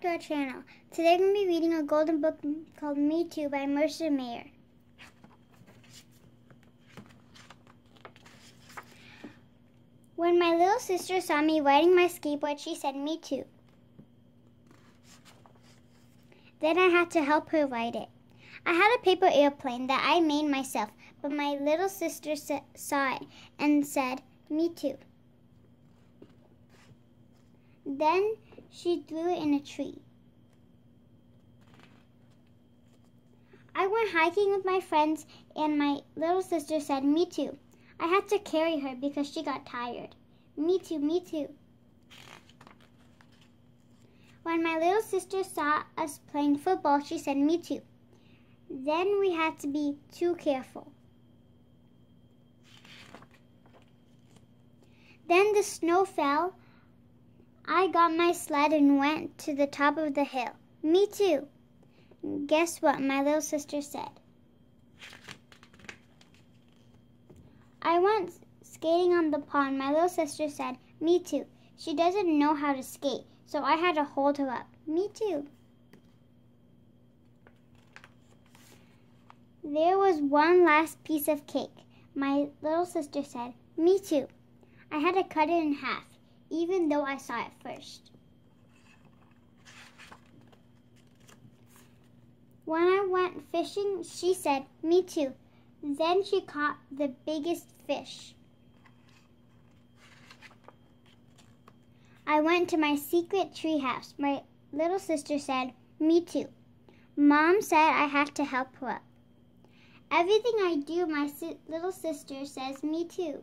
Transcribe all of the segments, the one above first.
to our channel. Today I'm going to be reading a golden book called Me Too by Mercer Mayer. When my little sister saw me riding my skateboard, she said, Me too. Then I had to help her ride it. I had a paper airplane that I made myself, but my little sister saw it and said, Me too. Then she threw it in a tree. I went hiking with my friends, and my little sister said, Me too. I had to carry her because she got tired. Me too, me too. When my little sister saw us playing football, she said, Me too. Then we had to be too careful. Then the snow fell Got my sled and went to the top of the hill. Me too. Guess what my little sister said? I went skating on the pond. My little sister said, Me too. She doesn't know how to skate, so I had to hold her up. Me too. There was one last piece of cake. My little sister said, Me too. I had to cut it in half even though I saw it first. When I went fishing, she said, Me too. Then she caught the biggest fish. I went to my secret treehouse. My little sister said, Me too. Mom said I have to help her up. Everything I do, my si little sister says, Me too.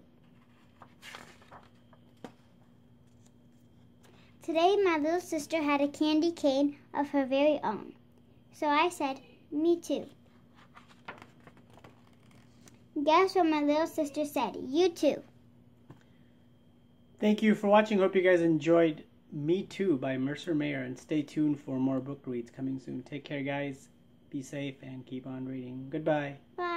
Today my little sister had a candy cane of her very own. So I said, me too. Guess what my little sister said? You too. Thank you for watching. Hope you guys enjoyed Me Too by Mercer Mayer. And stay tuned for more book reads coming soon. Take care, guys. Be safe and keep on reading. Goodbye. Bye.